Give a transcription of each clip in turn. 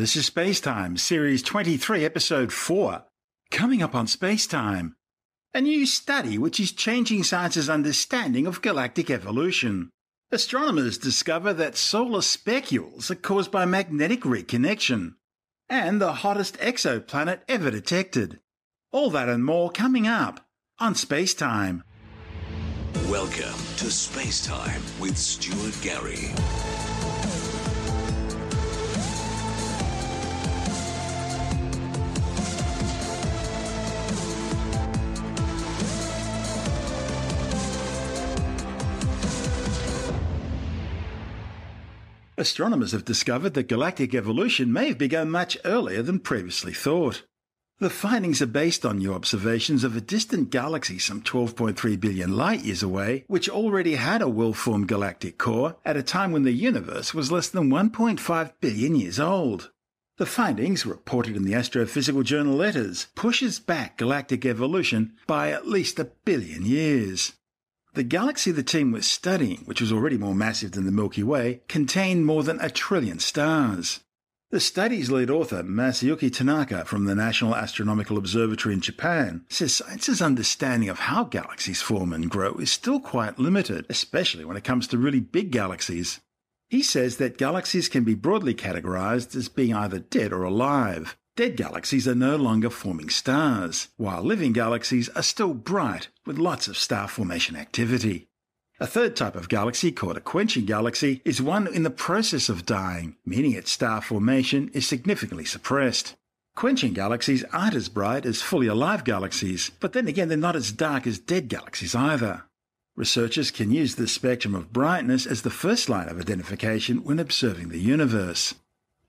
This is Spacetime, Series 23, Episode 4. Coming up on Spacetime. A new study which is changing science's understanding of galactic evolution. Astronomers discover that solar spicules are caused by magnetic reconnection. And the hottest exoplanet ever detected. All that and more coming up on Spacetime. Welcome to Spacetime with Stuart Gary. Astronomers have discovered that galactic evolution may have begun much earlier than previously thought. The findings are based on new observations of a distant galaxy some 12.3 billion light years away, which already had a well formed galactic core at a time when the universe was less than 1.5 billion years old. The findings, reported in the astrophysical journal Letters, pushes back galactic evolution by at least a billion years. The galaxy the team was studying, which was already more massive than the Milky Way, contained more than a trillion stars. The study's lead author, Masayuki Tanaka from the National Astronomical Observatory in Japan, says science's understanding of how galaxies form and grow is still quite limited, especially when it comes to really big galaxies. He says that galaxies can be broadly categorized as being either dead or alive, Dead galaxies are no longer forming stars, while living galaxies are still bright with lots of star formation activity. A third type of galaxy, called a quenching galaxy, is one in the process of dying, meaning its star formation is significantly suppressed. Quenching galaxies aren't as bright as fully alive galaxies, but then again, they're not as dark as dead galaxies either. Researchers can use this spectrum of brightness as the first line of identification when observing the universe.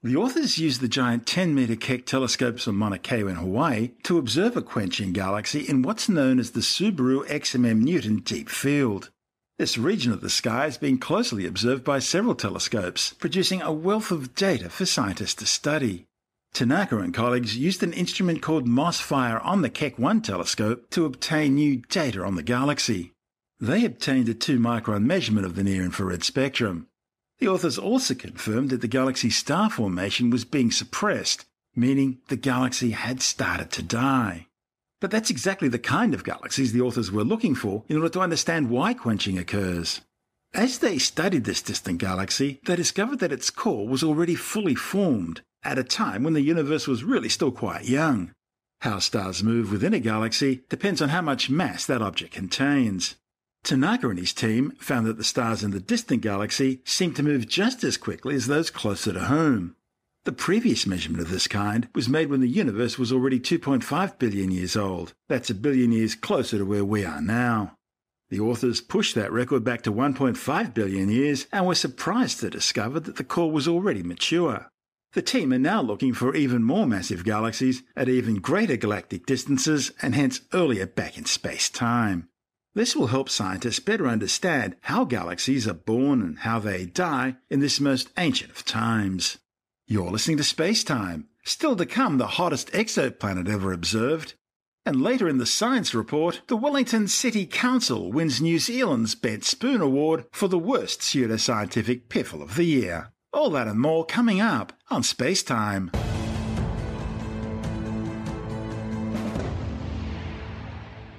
The authors used the giant 10 meter Keck telescopes on Mauna Kea in Hawaii to observe a quenching galaxy in what's known as the Subaru XMM Newton Deep Field. This region of the sky is being closely observed by several telescopes, producing a wealth of data for scientists to study. Tanaka and colleagues used an instrument called MOSFIRE on the Keck 1 telescope to obtain new data on the galaxy. They obtained a 2 micron measurement of the near infrared spectrum. The authors also confirmed that the galaxy's star formation was being suppressed, meaning the galaxy had started to die. But that's exactly the kind of galaxies the authors were looking for in order to understand why quenching occurs. As they studied this distant galaxy, they discovered that its core was already fully formed at a time when the universe was really still quite young. How stars move within a galaxy depends on how much mass that object contains. Tanaka and his team found that the stars in the distant galaxy seemed to move just as quickly as those closer to home. The previous measurement of this kind was made when the universe was already 2.5 billion years old. That's a billion years closer to where we are now. The authors pushed that record back to 1.5 billion years and were surprised to discover that the core was already mature. The team are now looking for even more massive galaxies at even greater galactic distances and hence earlier back in space time. This will help scientists better understand how galaxies are born and how they die in this most ancient of times. You're listening to Space Time. Still to come, the hottest exoplanet ever observed. And later in the science report, the Wellington City Council wins New Zealand's Bent Spoon Award for the worst pseudoscientific piffle of the year. All that and more coming up on Space Time.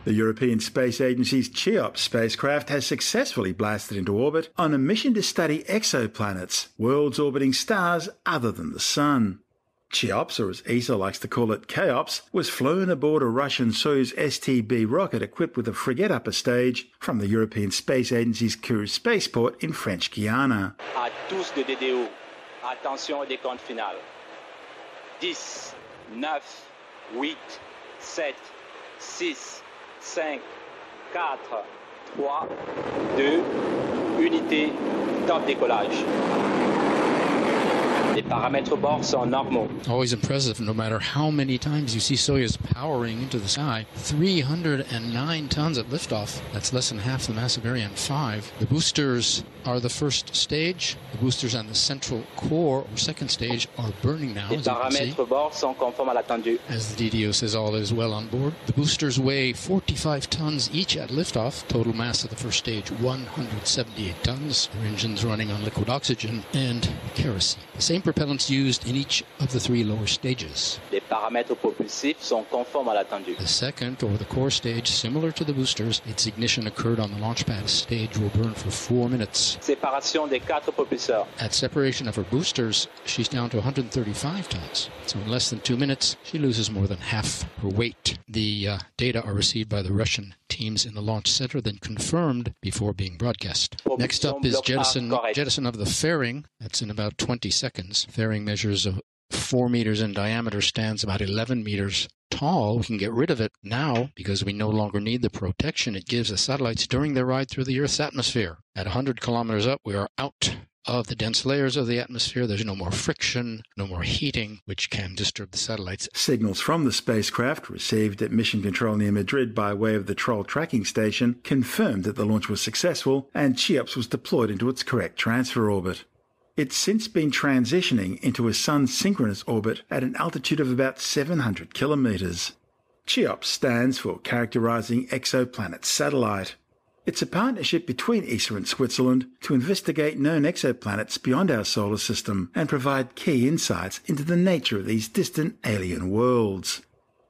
The European Space Agency's CHEOPS spacecraft has successfully blasted into orbit on a mission to study exoplanets, worlds orbiting stars other than the Sun. CHEOPS, or as ESA likes to call it, CHEOPS, was flown aboard a Russian Soyuz STB rocket equipped with a Fregat upper stage from the European Space Agency's Kourou spaceport in French Guiana. À tous de DDO, attention au décompte final. 10, 9, 8, 7, 6, 5, 4, 3, 2, unité, top décollage. Les paramètres au bord sont normaux. Always impressive, no matter how many times you see Soyuz powering into the sky. 309 tons at liftoff. That's less than half the mass of Ariane 5. The boosters are the first stage. The boosters on the central core, or second stage, are burning now. Les paramètres au bord sont conformes à l'attendu. As the DDO says, all is well on board. The boosters weigh 45 tons each at liftoff. Total mass of the first stage 178 tons. Their engines running on liquid oxygen and kerosene. The same propellants used in each of the three lower stages. Les paramètres propulsifs sont conformes à l'attendu. The second, or the core stage, similar to the boosters, its ignition occurred on the launch pad stage will burn for four minutes. Séparation des quatre propulseurs. At separation of her boosters, she's down to 135 tons. So in less than two minutes, she loses more than half her weight. The uh, data are received by the Russian teams in the launch center, then confirmed before being broadcast. Next up is jettison, jettison of the fairing. That's in about 20 seconds. Fairing measures of four meters in diameter, stands about 11 meters tall. We can get rid of it now because we no longer need the protection it gives the satellites during their ride through the Earth's atmosphere. At 100 kilometers up, we are out of the dense layers of the atmosphere. There's no more friction, no more heating, which can disturb the satellites. Signals from the spacecraft received at Mission Control near Madrid by way of the Troll tracking station confirmed that the launch was successful and Cheops was deployed into its correct transfer orbit. It's since been transitioning into a sun synchronous orbit at an altitude of about 700 kilometres. CHEOPS stands for Characterizing Exoplanet Satellite. It's a partnership between ESA and Switzerland to investigate known exoplanets beyond our solar system and provide key insights into the nature of these distant alien worlds.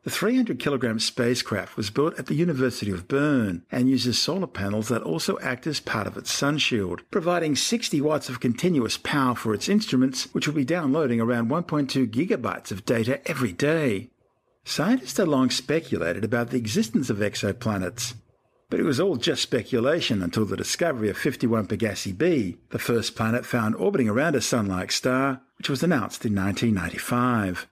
The 300 kilogram spacecraft was built at the University of Bern and uses solar panels that also act as part of its sun shield, providing 60 watts of continuous power for its instruments, which will be downloading around 1.2 gigabytes of data every day. Scientists had long speculated about the existence of exoplanets, but it was all just speculation until the discovery of 51 Pegasi b, the first planet found orbiting around a sun-like star, which was announced in 1995.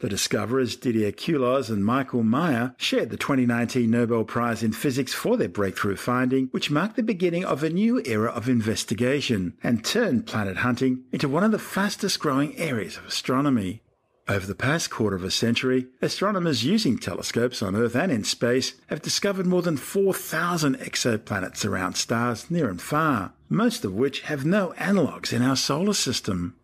The discoverers Didier Queloz and Michael Mayor shared the 2019 Nobel Prize in Physics for their breakthrough finding, which marked the beginning of a new era of investigation and turned planet hunting into one of the fastest growing areas of astronomy. Over the past quarter of a century, astronomers using telescopes on Earth and in space have discovered more than 4,000 exoplanets around stars near and far, most of which have no analogues in our solar system.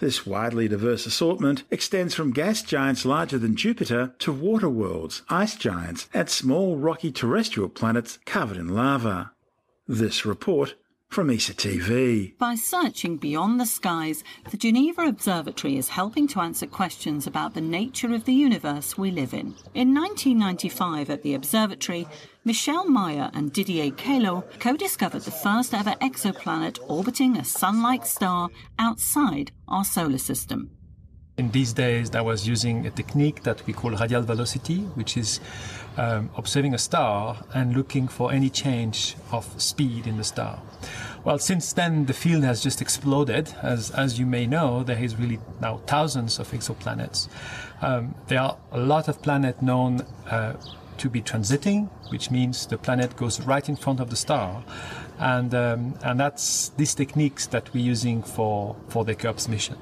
This widely diverse assortment extends from gas giants larger than Jupiter to water worlds, ice giants, and small rocky terrestrial planets covered in lava. This report from ESA TV. By searching beyond the skies, the Geneva Observatory is helping to answer questions about the nature of the universe we live in. In 1995 at the observatory, Michel Mayor and Didier Queloz co-discovered the first ever exoplanet orbiting a sun-like star outside our solar system. In these days, I was using a technique that we call radial velocity, which is um, observing a star and looking for any change of speed in the star. Well, since then, the field has just exploded. As, as you may know, there is really now thousands of exoplanets. Um, there are a lot of planets known uh, to be transiting, which means the planet goes right in front of the star. And, um, and that's these techniques that we're using for, for the CHEOPS mission.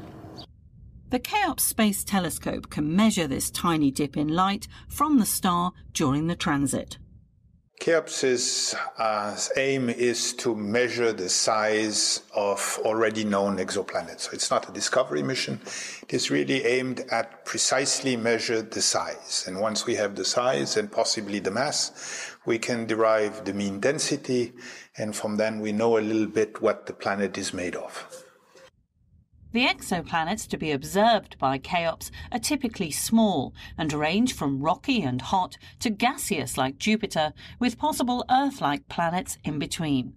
The CHEOPS Space Telescope can measure this tiny dip in light from the star during the transit. CHEOPS's uh, aim is to measure the size of already known exoplanets. So it's not a discovery mission. It is really aimed at precisely measure the size. And once we have the size and possibly the mass, we can derive the mean density. And from then we know a little bit what the planet is made of. The exoplanets to be observed by CHEOPS are typically small and range from rocky and hot to gaseous like Jupiter, with possible Earth like planets in between.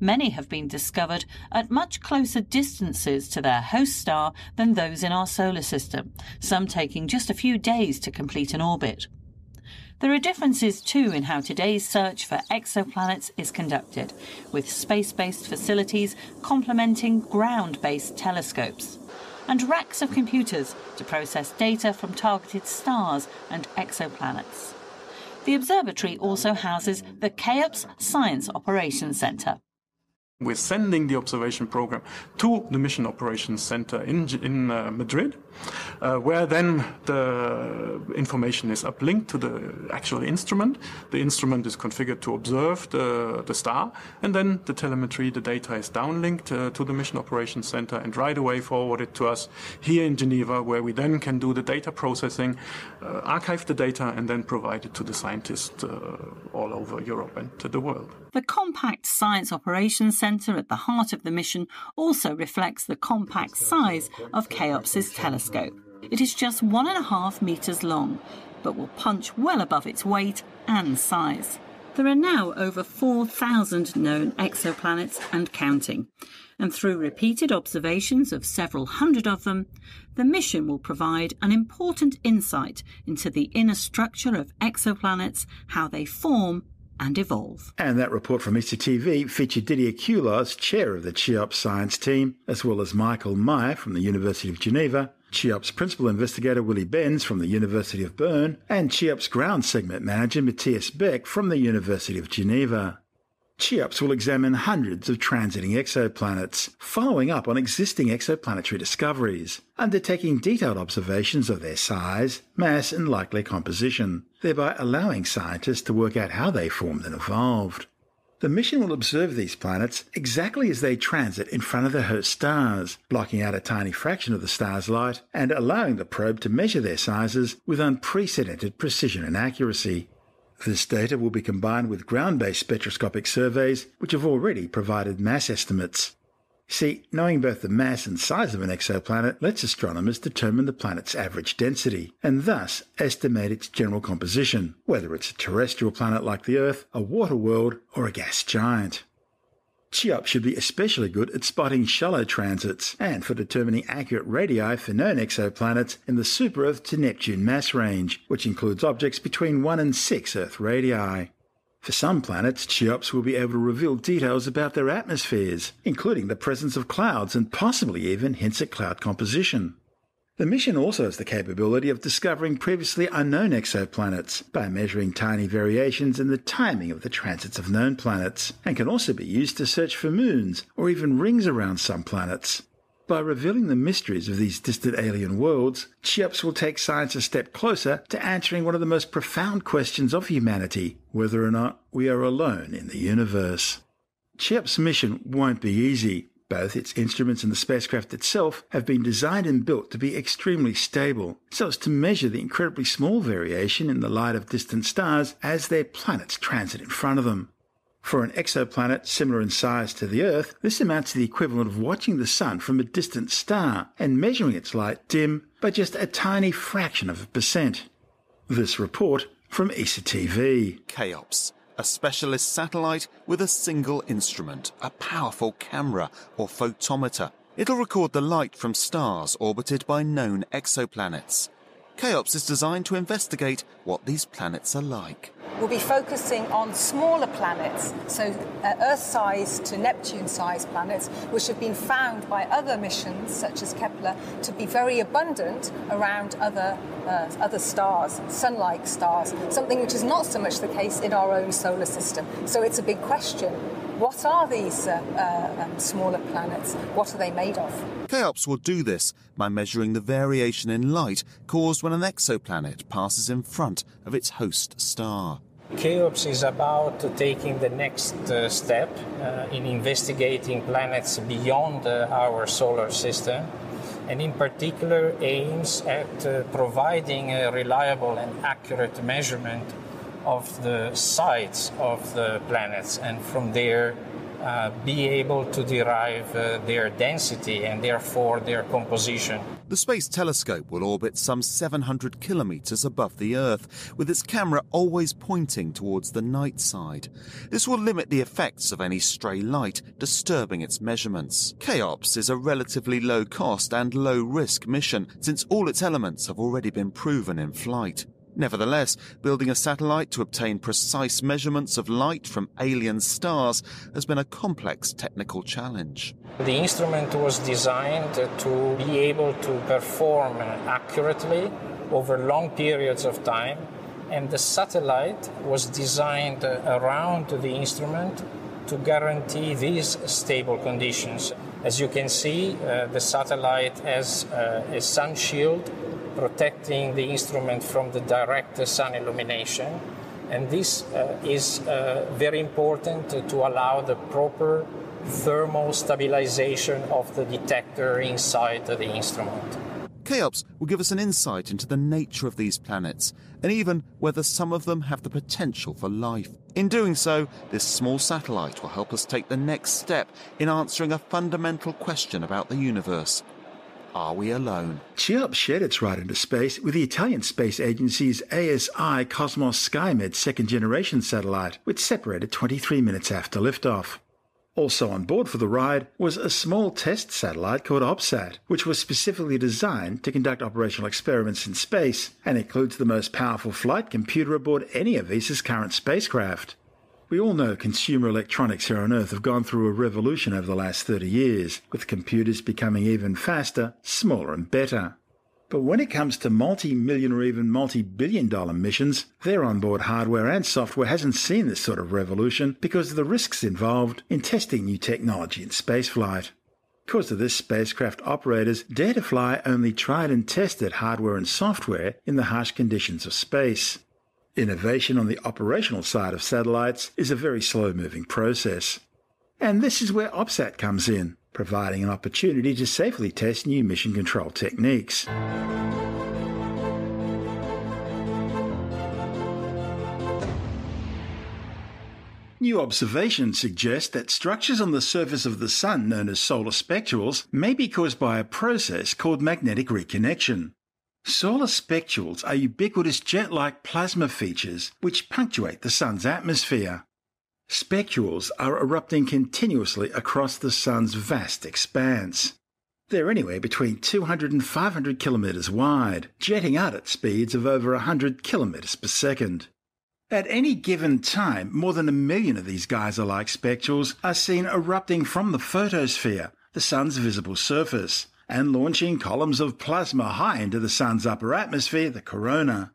Many have been discovered at much closer distances to their host star than those in our solar system, some taking just a few days to complete an orbit. There are differences too in how today's search for exoplanets is conducted, with space based facilities complementing ground based telescopes, and racks of computers to process data from targeted stars and exoplanets. The observatory also houses the CHEOPS Science Operations Center. We're sending the observation program to the Mission Operations Center in, in uh, Madrid, uh, where then the information is uplinked to the actual instrument. The instrument is configured to observe the, the star, and then the telemetry, the data is downlinked uh, to the Mission Operations Center and right away forwarded to us here in Geneva, where we then can do the data processing, uh, archive the data, and then provide it to the scientists uh, all over Europe and to the world. The compact Science Operations Centre at the heart of the mission also reflects the compact size of Cheops's telescope. It is just one and a half metres long, but will punch well above its weight and size. There are now over 4,000 known exoplanets and counting, and through repeated observations of several hundred of them, the mission will provide an important insight into the inner structure of exoplanets, how they form, and evolve. And that report from ESA TV featured Didier Queloz, chair of the CHEOPS science team, as well as Michael Mayor from the University of Geneva, CHEOPS principal investigator Willy Benz from the University of Bern, and CHEOPS ground segment manager Matthias Beck from the University of Geneva. CHEOPS will examine hundreds of transiting exoplanets, following up on existing exoplanetary discoveries, undertaking detailed observations of their size, mass, and likely composition, thereby allowing scientists to work out how they formed and evolved. The mission will observe these planets exactly as they transit in front of the host stars, blocking out a tiny fraction of the star's light and allowing the probe to measure their sizes with unprecedented precision and accuracy. This data will be combined with ground based spectroscopic surveys, which have already provided mass estimates. See, knowing both the mass and size of an exoplanet lets astronomers determine the planet's average density, and thus estimate its general composition, whether it's a terrestrial planet like the Earth, a water world, or a gas giant. CHEOPS should be especially good at spotting shallow transits and for determining accurate radii for known exoplanets in the super Earth to Neptune mass range, which includes objects between 1 and 6 Earth radii. For some planets, CHEOPS will be able to reveal details about their atmospheres, including the presence of clouds and possibly even hints at cloud composition. The mission also has the capability of discovering previously unknown exoplanets by measuring tiny variations in the timing of the transits of known planets, and can also be used to search for moons or even rings around some planets. By revealing the mysteries of these distant alien worlds, CHEOPS will take science a step closer to answering one of the most profound questions of humanity whether or not we are alone in the universe. CHEOPS' mission won't be easy. Both its instruments and the spacecraft itself have been designed and built to be extremely stable, so as to measure the incredibly small variation in the light of distant stars as their planets transit in front of them. For an exoplanet similar in size to the Earth, this amounts to the equivalent of watching the Sun from a distant star and measuring its light dim by just a tiny fraction of a percent. This report from ESA TV. CHEOPS, a specialist satellite with a single instrument, a powerful camera or photometer. It'll record the light from stars orbited by known exoplanets. CHEOPS is designed to investigate what these planets are like. We'll be focusing on smaller planets, so uh, Earth-sized to Neptune-sized planets, which have been found by other missions, such as Kepler, to be very abundant around other uh, other stars, sun-like stars. Something which is not so much the case in our own solar system. So it's a big question. What are these uh, uh, um, smaller planets? What are they made of? CHEOPS will do this by measuring the variation in light caused when an exoplanet passes in front of its host star. CHEOPS is about taking the next uh, step uh, in investigating planets beyond uh, our solar system, and in particular aims at uh, providing a reliable and accurate measurement of the size of the planets, and from there uh, be able to derive uh, their density and therefore their composition. The Space Telescope will orbit some 700 kilometers above the Earth, with its camera always pointing towards the night side. This will limit the effects of any stray light disturbing its measurements. CHEOPS is a relatively low cost and low risk mission, since all its elements have already been proven in flight. Nevertheless, building a satellite to obtain precise measurements of light from alien stars has been a complex technical challenge. The instrument was designed to be able to perform accurately over long periods of time, and the satellite was designed around the instrument to guarantee these stable conditions. As you can see, uh, the satellite has uh, a sun shield protecting the instrument from the direct sun illumination. And this uh, is uh, very important to allow the proper thermal stabilization of the detector inside the instrument. Cheops will give us an insight into the nature of these planets and even whether some of them have the potential for life. In doing so, this small satellite will help us take the next step in answering a fundamental question about the universe. Are we alone? Cheops shared its ride into space with the Italian space agency's ASI Cosmos SkyMed second generation satellite, which separated 23 minutes after liftoff. Also on board for the ride was a small test satellite called OPS-SAT, which was specifically designed to conduct operational experiments in space and includes the most powerful flight computer aboard any of ESA's current spacecraft. We all know consumer electronics here on Earth have gone through a revolution over the last 30 years, with computers becoming even faster, smaller, and better. But when it comes to multi-million or even multi-billion dollar missions, their onboard hardware and software hasn't seen this sort of revolution because of the risks involved in testing new technology in spaceflight. Because of this, spacecraft operators dare to fly only tried and tested hardware and software in the harsh conditions of space. Innovation on the operational side of satellites is a very slow moving process. And this is where OPS-SAT comes in providing an opportunity to safely test new mission control techniques. New observations suggest that structures on the surface of the Sun, known as solar spicules, may be caused by a process called magnetic reconnection. Solar spicules are ubiquitous jet like plasma features which punctuate the Sun's atmosphere. Spicules are erupting continuously across the Sun's vast expanse. They're anywhere between 200 and 500 kilometres wide, jetting out at speeds of over 100 kilometres per second. At any given time, more than a million of these geyser-like spicules are seen erupting from the photosphere, the Sun's visible surface, and launching columns of plasma high into the Sun's upper atmosphere, the corona.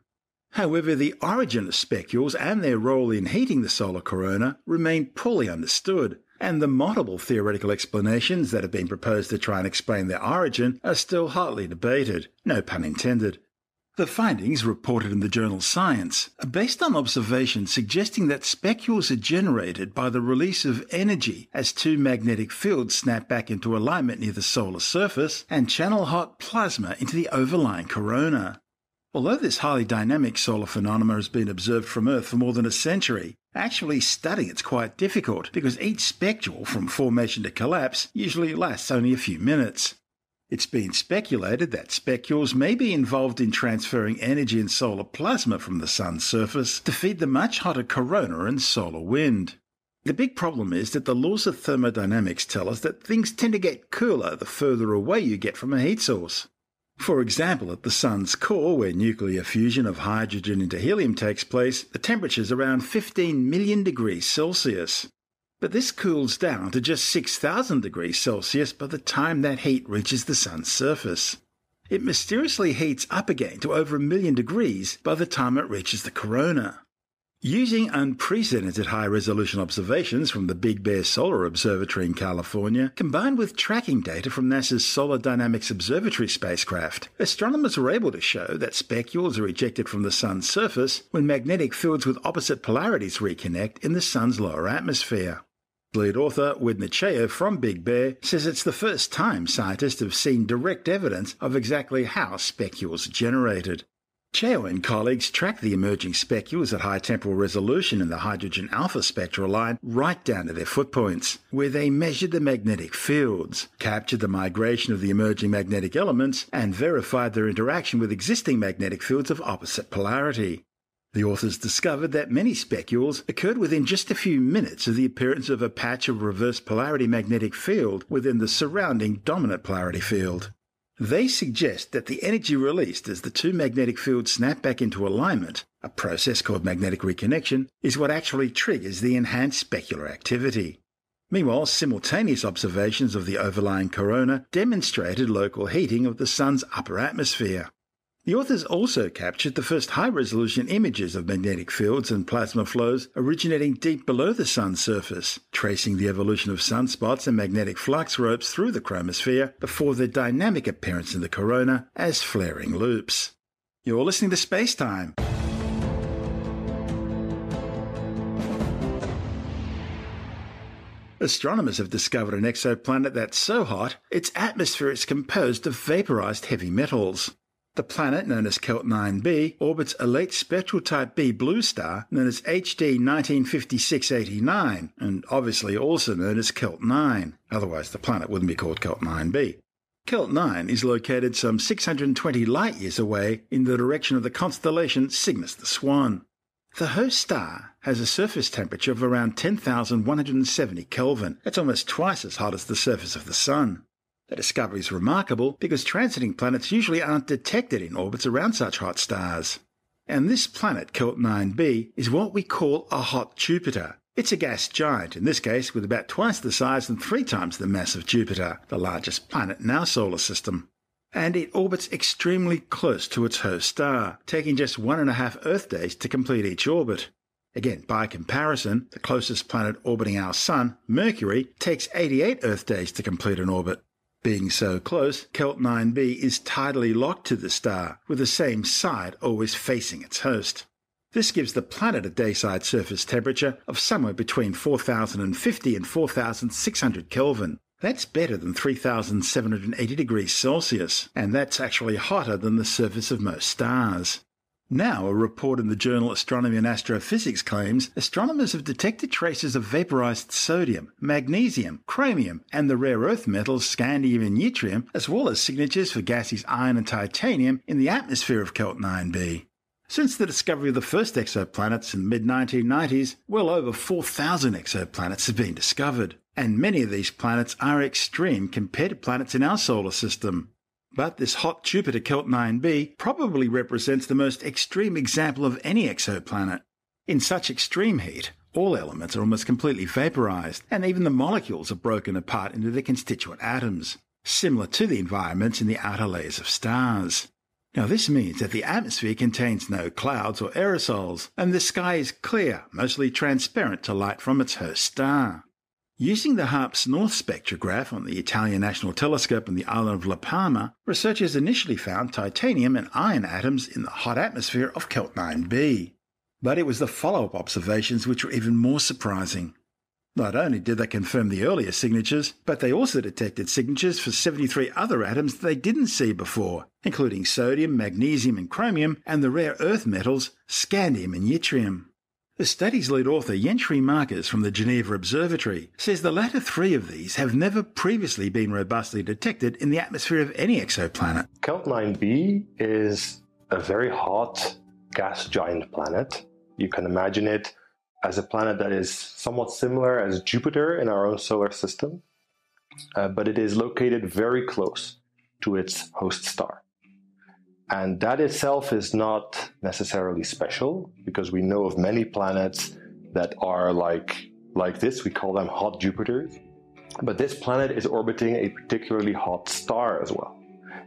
However, the origin of spicules and their role in heating the solar corona remain poorly understood, and the multiple theoretical explanations that have been proposed to try and explain their origin are still hotly debated, no pun intended. The findings, reported in the journal Science, are based on observations suggesting that spicules are generated by the release of energy as two magnetic fields snap back into alignment near the solar surface and channel hot plasma into the overlying corona. Although this highly dynamic solar phenomenon has been observed from Earth for more than a century, actually studying it's quite difficult because each spicule from formation to collapse usually lasts only a few minutes. It's been speculated that spicules may be involved in transferring energy and solar plasma from the Sun's surface to feed the much hotter corona and solar wind. The big problem is that the laws of thermodynamics tell us that things tend to get cooler the further away you get from a heat source. For example, at the Sun's core, where nuclear fusion of hydrogen into helium takes place, the temperature is around 15 million degrees Celsius. But this cools down to just 6,000 degrees Celsius by the time that heat reaches the Sun's surface. It mysteriously heats up again to over a million degrees by the time it reaches the corona. Using unprecedented high resolution observations from the Big Bear Solar Observatory in California, combined with tracking data from NASA's Solar Dynamics Observatory spacecraft, astronomers were able to show that spicules are ejected from the Sun's surface when magnetic fields with opposite polarities reconnect in the Sun's lower atmosphere. Lead author Wenda Cao from Big Bear says it's the first time scientists have seen direct evidence of exactly how spicules are generated. Cao and colleagues tracked the emerging spicules at high temporal resolution in the hydrogen alpha spectral line right down to their footpoints, where they measured the magnetic fields, captured the migration of the emerging magnetic elements, and verified their interaction with existing magnetic fields of opposite polarity. The authors discovered that many spicules occurred within just a few minutes of the appearance of a patch of reverse polarity magnetic field within the surrounding dominant polarity field. They suggest that the energy released as the two magnetic fields snap back into alignment, a process called magnetic reconnection, is what actually triggers the enhanced spicular activity. Meanwhile, simultaneous observations of the overlying corona demonstrated local heating of the Sun's upper atmosphere. The authors also captured the first high resolution images of magnetic fields and plasma flows originating deep below the Sun's surface, tracing the evolution of sunspots and magnetic flux ropes through the chromosphere before their dynamic appearance in the corona as flaring loops. You're listening to Space Time. Astronomers have discovered an exoplanet that's so hot its atmosphere is composed of vaporized heavy metals. The planet, known as Kelt 9b, orbits a late spectral type B blue star known as HD 195689, and obviously also known as Kelt 9. Otherwise, the planet wouldn't be called Kelt 9b. Kelt 9 is located some 620 light years away in the direction of the constellation Cygnus the Swan. The host star has a surface temperature of around 10,170 Kelvin. That's almost twice as hot as the surface of the Sun. The discovery is remarkable because transiting planets usually aren't detected in orbits around such hot stars. And this planet, Kelt 9b, is what we call a hot Jupiter. It's a gas giant, in this case with about twice the size and three times the mass of Jupiter, the largest planet in our solar system. And it orbits extremely close to its host star, taking just one and a half Earth days to complete each orbit. Again, by comparison, the closest planet orbiting our Sun, Mercury, takes 88 Earth days to complete an orbit. Being so close, Kelt 9b is tidally locked to the star, with the same side always facing its host. This gives the planet a dayside surface temperature of somewhere between 4050 and 4600 Kelvin. That's better than 3780 degrees Celsius, and that's actually hotter than the surface of most stars. Now, a report in the journal Astronomy and Astrophysics claims astronomers have detected traces of vaporized sodium, magnesium, chromium, and the rare earth metals scandium and yttrium, as well as signatures for gases iron and titanium in the atmosphere of Kelt 9b. Since the discovery of the first exoplanets in the mid 1990s, well over 4,000 exoplanets have been discovered, and many of these planets are extreme compared to planets in our solar system. But this hot Jupiter Kelt 9b probably represents the most extreme example of any exoplanet. In such extreme heat, all elements are almost completely vaporized, and even the molecules are broken apart into their constituent atoms, similar to the environments in the outer layers of stars. Now, this means that the atmosphere contains no clouds or aerosols, and the sky is clear, mostly transparent to light from its host star. Using the HARPS North spectrograph on the Italian National Telescope on the island of La Palma, researchers initially found titanium and iron atoms in the hot atmosphere of Kelt 9b. But it was the follow up observations which were even more surprising. Not only did they confirm the earlier signatures, but they also detected signatures for 73 other atoms they didn't see before, including sodium, magnesium, and chromium, and the rare earth metals scandium and yttrium. The study's lead author, Jens Hoeijmakers from the Geneva Observatory, says the latter three of these have never previously been robustly detected in the atmosphere of any exoplanet. Kelt 9b is a very hot gas giant planet. You can imagine it as a planet that is somewhat similar as Jupiter in our own solar system, uh, but it is located very close to its host star. And that itself is not necessarily special because we know of many planets that are like, like this. We call them hot Jupiters. But this planet is orbiting a particularly hot star as well.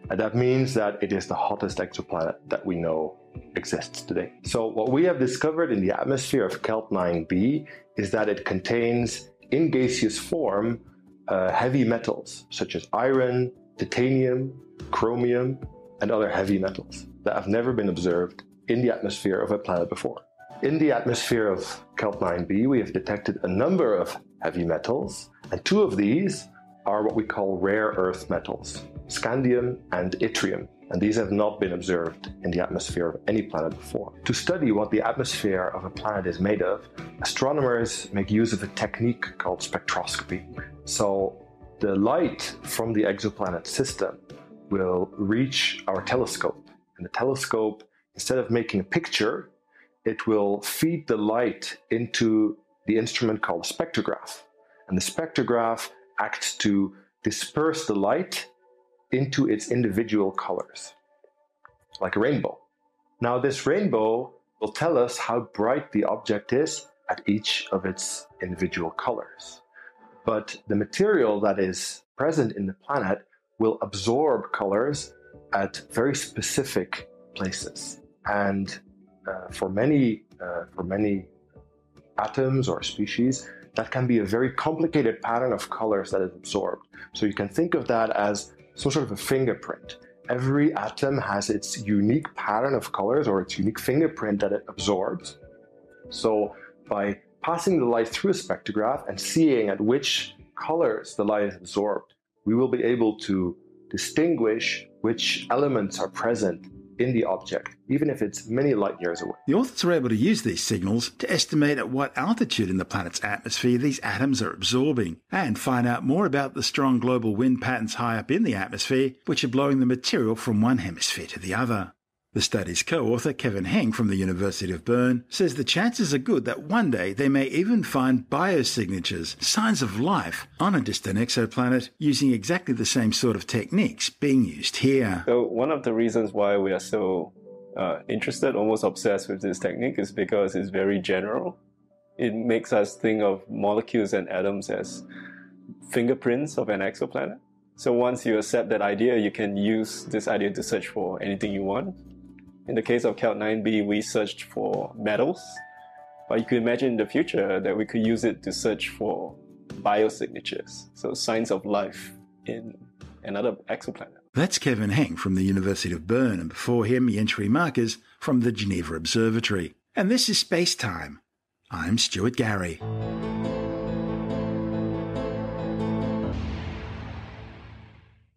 And that means that it is the hottest exoplanet that we know exists today. So, what we have discovered in the atmosphere of Kelt 9b is that it contains, in gaseous form, uh, heavy metals such as iron, titanium, chromium, and other heavy metals that have never been observed in the atmosphere of a planet before. In the atmosphere of Kelt 9b, we have detected a number of heavy metals, and two of these are what we call rare earth metals scandium and yttrium. And these have not been observed in the atmosphere of any planet before. To study what the atmosphere of a planet is made of, astronomers make use of a technique called spectroscopy. So, the light from the exoplanet system will reach our telescope. And the telescope, instead of making a picture, it will feed the light into the instrument called a spectrograph. And the spectrograph acts to disperse the light into its individual colors, like a rainbow. Now, this rainbow will tell us how bright the object is at each of its individual colors. But the material that is present in the planet will absorb colors at very specific places. And uh, for many uh, for many atoms or species, that can be a very complicated pattern of colors that is absorbed. So you can think of that as some sort of a fingerprint. Every atom has its unique pattern of colors or its unique fingerprint that it absorbs. So by passing the light through a spectrograph and seeing at which colors the light is absorbed, we will be able to distinguish which elements are present in the object, even if it's many light years away. The authors are able to use these signals to estimate at what altitude in the planet's atmosphere these atoms are absorbing, and find out more about the strong global wind patterns high up in the atmosphere, which are blowing the material from one hemisphere to the other. The study's co-author, Kevin Heng from the University of Bern, says the chances are good that one day they may even find biosignatures, signs of life, on a distant exoplanet using exactly the same sort of techniques being used here. So one of the reasons why we are so uh, interested, almost obsessed with this technique is because it's very general. It makes us think of molecules and atoms as fingerprints of an exoplanet. So once you accept that idea, you can use this idea to search for anything you want. In the case of Kelt 9b, we searched for metals, but you could imagine in the future that we could use it to search for biosignatures, so signs of life in another exoplanet. That's Kevin Heng from the University of Bern, and before him, Jens Hoeijmakers from the Geneva Observatory. And this is Space Time. I'm Stuart Gary.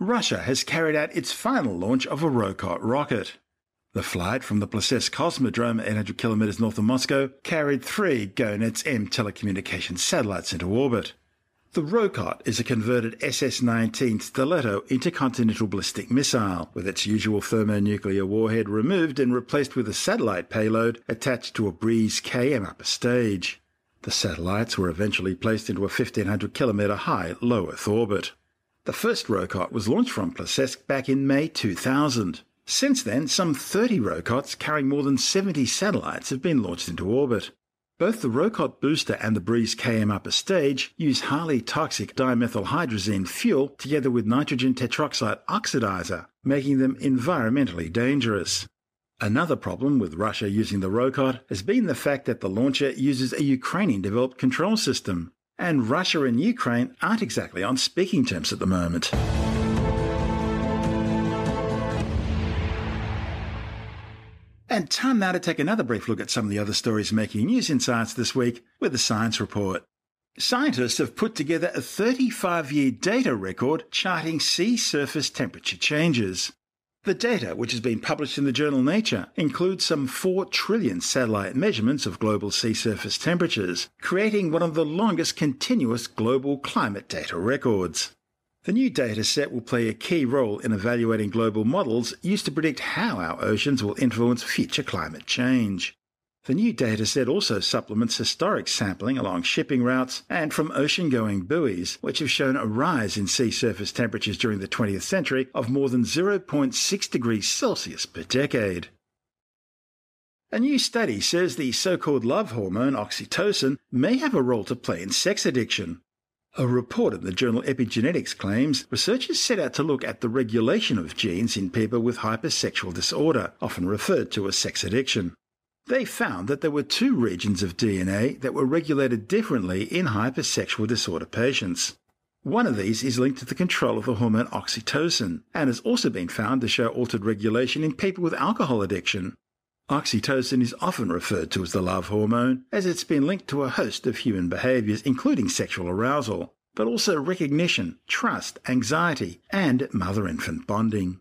Russia has carried out its final launch of a Rokot rocket. The flight from the Plesetsk Cosmodrome 800 kilometers north of Moscow carried three GONETS M telecommunications satellites into orbit. The Rokot is a converted SS-19 Stiletto intercontinental ballistic missile, with its usual thermonuclear warhead removed and replaced with a satellite payload attached to a Breeze KM upper stage. The satellites were eventually placed into a 1500 kilometer high low Earth orbit. The first Rokot was launched from Plesetsk back in May 2000. Since then, some 30 Rokots carrying more than 70 satellites have been launched into orbit. Both the Rokot booster and the Breeze KM upper stage use highly toxic dimethylhydrazine fuel together with nitrogen tetroxide oxidizer, making them environmentally dangerous. Another problem with Russia using the Rokot has been the fact that the launcher uses a Ukrainian developed control system, and Russia and Ukraine aren't exactly on speaking terms at the moment. And time now to take another brief look at some of the other stories making news in science this week with the Science Report. Scientists have put together a 35 year data record charting sea surface temperature changes. The data, which has been published in the journal Nature, includes some 4 trillion satellite measurements of global sea surface temperatures, creating one of the longest continuous global climate data records. The new data set will play a key role in evaluating global models used to predict how our oceans will influence future climate change. The new data set also supplements historic sampling along shipping routes and from ocean going buoys, which have shown a rise in sea surface temperatures during the 20th century of more than 0.6 degrees Celsius per decade. A new study says the so called love hormone oxytocin may have a role to play in sex addiction. A report in the journal Epigenetics claims researchers set out to look at the regulation of genes in people with hypersexual disorder, often referred to as sex addiction. They found that there were two regions of DNA that were regulated differently in hypersexual disorder patients. One of these is linked to the control of the hormone oxytocin and has also been found to show altered regulation in people with alcohol addiction. Oxytocin is often referred to as the love hormone, as it's been linked to a host of human behaviors, including sexual arousal, but also recognition, trust, anxiety, and mother infant bonding.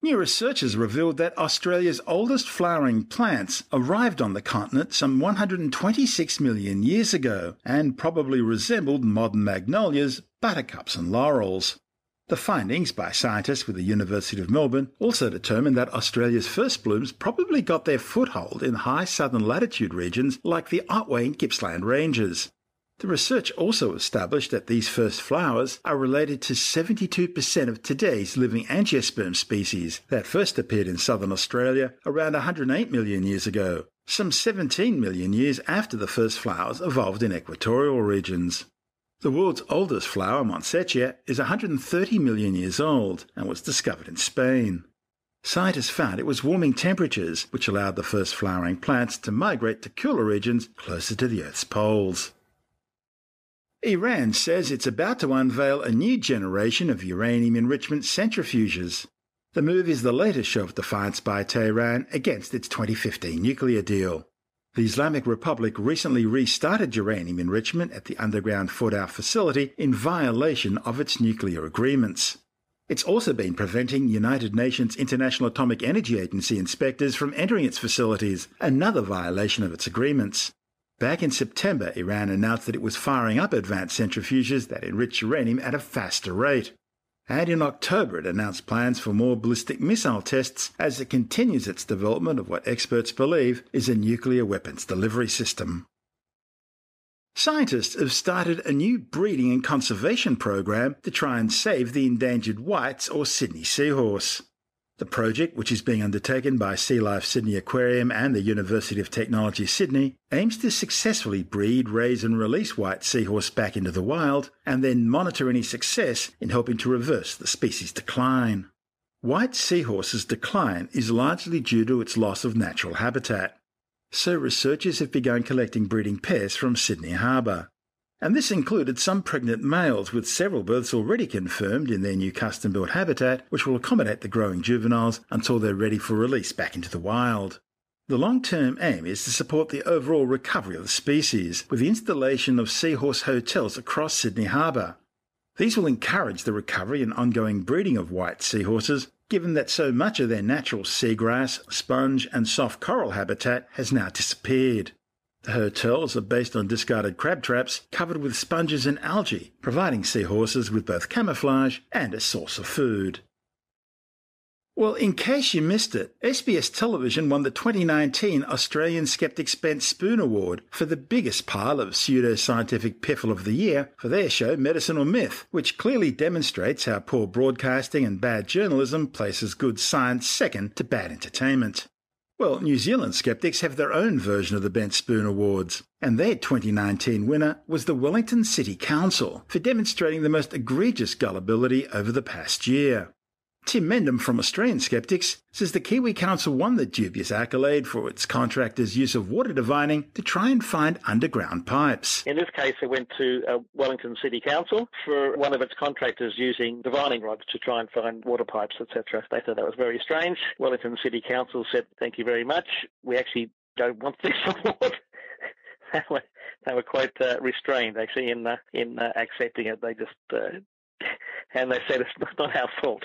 New researchers revealed that Australia's oldest flowering plants arrived on the continent some 126 million years ago and probably resembled modern magnolias, buttercups, and laurels. The findings by scientists with the University of Melbourne also determined that Australia's first blooms probably got their foothold in high southern latitude regions like the Otway and Gippsland Ranges. The research also established that these first flowers are related to 72% of today's living angiosperm species that first appeared in southern Australia around 108 million years ago, some 17 million years after the first flowers evolved in equatorial regions. The world's oldest flower, Montsechia, is 130 million years old and was discovered in Spain. Scientists found it was warming temperatures which allowed the first flowering plants to migrate to cooler regions closer to the Earth's poles. Iran says it's about to unveil a new generation of uranium enrichment centrifuges. The move is the latest show of defiance by Tehran against its 2015 nuclear deal. The Islamic Republic recently restarted uranium enrichment at the underground Fordow facility in violation of its nuclear agreements. It's also been preventing United Nations International Atomic Energy Agency inspectors from entering its facilities, another violation of its agreements. Back in September, Iran announced that it was firing up advanced centrifuges that enrich uranium at a faster rate. And in October, it announced plans for more ballistic missile tests as it continues its development of what experts believe is a nuclear weapons delivery system. Scientists have started a new breeding and conservation program to try and save the endangered White's or Sydney seahorse. The project, which is being undertaken by Sea Life Sydney Aquarium and the University of Technology Sydney, aims to successfully breed, raise, and release white seahorse back into the wild and then monitor any success in helping to reverse the species decline. White seahorse's decline is largely due to its loss of natural habitat. So researchers have begun collecting breeding pairs from Sydney Harbour and this included some pregnant males with several births already confirmed in their new custom built habitat, which will accommodate the growing juveniles until they're ready for release back into the wild. The long term aim is to support the overall recovery of the species with the installation of seahorse hotels across Sydney Harbour. These will encourage the recovery and ongoing breeding of white seahorses, given that so much of their natural seagrass, sponge, and soft coral habitat has now disappeared. The hotels are based on discarded crab traps covered with sponges and algae, providing seahorses with both camouflage and a source of food. Well, in case you missed it, SBS Television won the 2019 Australian Skeptics Bent Spoon Award for the biggest pile of pseudo-scientific piffle of the year for their show Medicine or Myth, which clearly demonstrates how poor broadcasting and bad journalism places good science second to bad entertainment. Well, New Zealand skeptics have their own version of the Bent Spoon Awards, and their 2019 winner was the Wellington City Council for demonstrating the most egregious gullibility over the past year. Tim Mendham from Australian Skeptics says the Kiwi Council won the dubious accolade for its contractors' use of water divining to try and find underground pipes. In this case, it went to uh, Wellington City Council for one of its contractors using divining rods to try and find water pipes, etc. They thought that was very strange. Wellington City Council said, "Thank you very much. We actually don't want this award." they, were, quite uh, restrained, actually, in uh, in uh, accepting it. They just uh, and they said it's not our fault.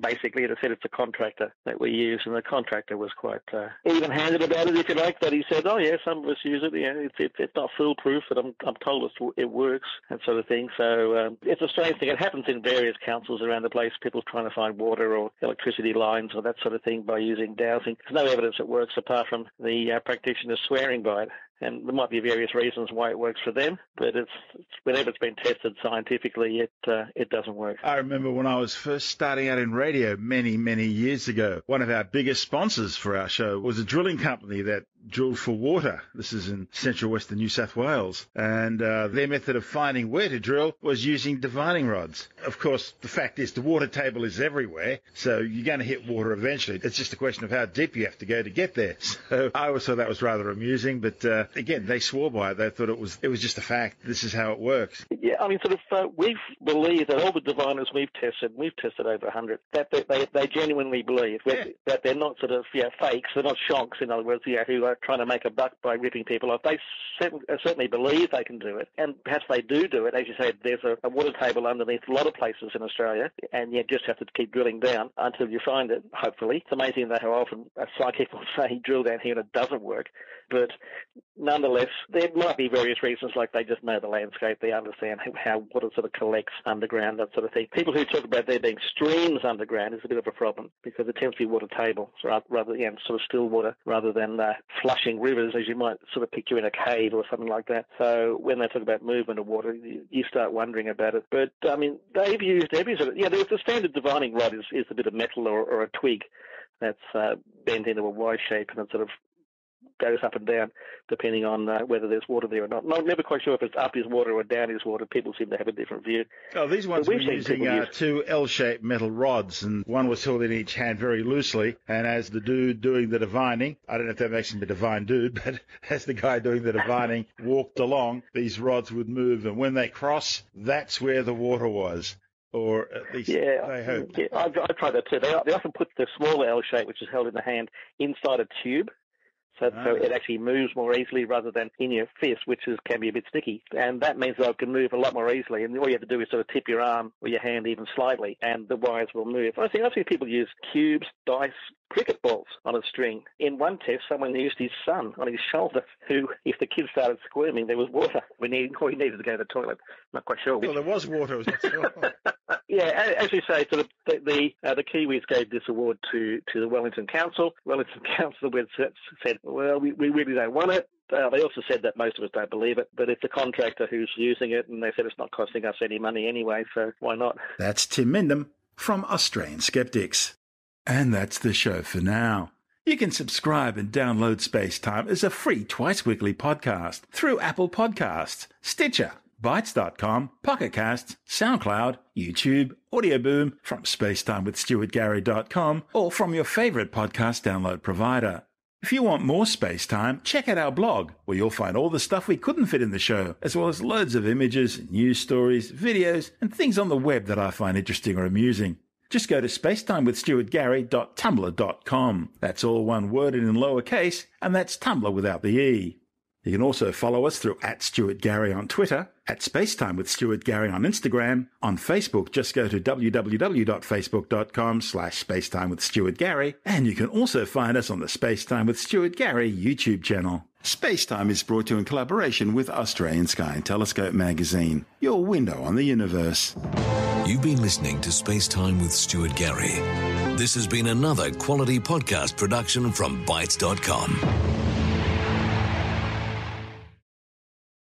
Basically, they said it's a contractor that we use, and the contractor was quite uh, even-handed about it, if you like. That he said, "Oh yeah, some of us use it. Yeah, it's it's, not foolproof, but I'm I'm told it works and sort of thing." So um, it's a strange thing. It happens in various councils around the place. People trying to find water or electricity lines or that sort of thing by using dowsing. There's no evidence it works apart from the uh, practitioners swearing by it and there might be various reasons why it works for them, but it's, it's whenever it's been tested scientifically, it uh, it doesn't work. I remember when I was first starting out in radio many many years ago. One of our biggest sponsors for our show was a drilling company that drilled for water. This is in central western New South Wales, and uh, their method of finding where to drill was using divining rods. Of course, the fact is the water table is everywhere, so you're going to hit water eventually. It's just a question of how deep you have to go to get there. So I always thought that was rather amusing, but uh, again, they swore by it. They thought it was it was just a fact. This is how it works. Yeah, I mean, sort of, uh, we believe that all the diviners we've tested, we've tested over 100, that they, they, they genuinely believe yeah. that they're not sort of yeah fakes, they're not shonks, in other words, yeah, who are trying to make a buck by ripping people off. They certainly believe they can do it, and perhaps they do do it. As you said, there's a, a water table underneath a lot of places in Australia, and you just have to keep drilling down until you find it. Hopefully, it's amazing that how often a psychic will say drill down here and it doesn't work. But nonetheless, there might be various reasons, like they just know the landscape, they understand how water sort of collects underground, that sort of thing. People who talk about there being streams underground is a bit of a problem because it tends to be water tables rather, know, sort of still water rather than uh, flushing rivers, as you might sort of picture in a cave or something like that. So when they talk about movement of water, you, start wondering about it. But I mean, they've used every sort of yeah. The standard divining rod is, is a bit of metal or, or a twig that's uh, bent into a Y shape and it's sort of goes up and down depending on uh, whether there's water there or not. I'm never quite sure if it's up is water or down is water. People seem to have a different view. Oh, these ones were we've seen using uh, use- two L-shaped metal rods, and one was held in each hand very loosely. And as the dude doing the divining, I don't know if that makes him a divine dude, but as the guy doing the divining walked along, these rods would move, and when they cross, that's where the water was, or at least Yeah, they hope. yeah I, I tried that too. They, they often put the smaller L shape, which is held in the hand, inside a tube. So, so it actually moves more easily rather than in your fist, which is, can be a bit sticky. And that means that it can move a lot more easily. And all you have to do is sort of tip your arm or your hand even slightly, and the wires will move. I think I've seen people use cubes, dice, cricket balls on a string. In one test, someone used his son on his shoulder, who, if the kid started squirming, there was water. We need, or he needed to go to the toilet. Not quite sure. which. Well, there was water. Was Yeah, as you say, sort of the the, uh, the Kiwis gave this award to, to the Wellington Council. Wellington Council said, well, we, we really don't want it. Uh, they also said that most of us don't believe it, but it's the contractor who's using it, and they said it's not costing us any money anyway, so why not? That's Tim Mendham from Australian Skeptics. And that's the show for now. You can subscribe and download Space Time as a free twice weekly podcast through Apple Podcasts, Stitcher, bitesz.com, Pocket Casts, SoundCloud, YouTube, Audio Boom, from spacetimewithstuartgary.com, or from your favorite podcast download provider. If you want more space time, check out our blog, where you'll find all the stuff we couldn't fit in the show, as well as loads of images, news stories, videos, and things on the web that I find interesting or amusing. Just go to spacetimewithstuartgary.tumblr.com. That's all one word and in lowercase, and that's Tumblr without the E. You can also follow us through at Stuart Gary on Twitter, at Spacetime with Stuart Gary on Instagram. On Facebook, just go to www.facebook.com slash Spacetime with Stuart Gary. And you can also find us on the Spacetime with Stuart Gary YouTube channel. Spacetime is brought to you in collaboration with Australian Sky and Telescope magazine, your window on the universe. You've been listening to Space Time with Stuart Gary. This has been another quality podcast production from bitesz.com.